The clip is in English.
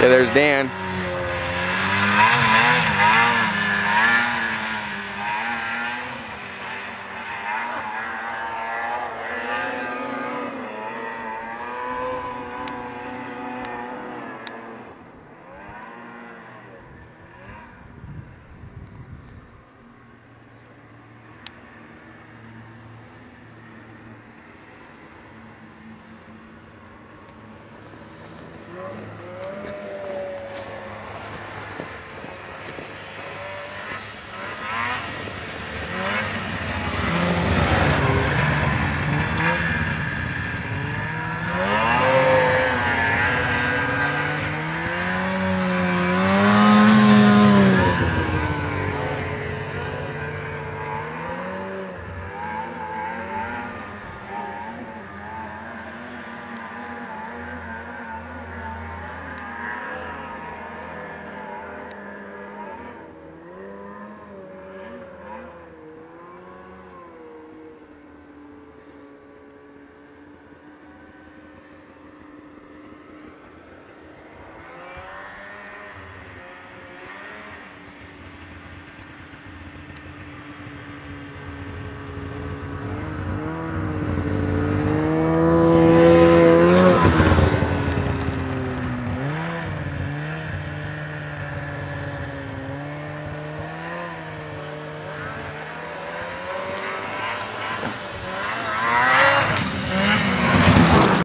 Yeah, there's Dan.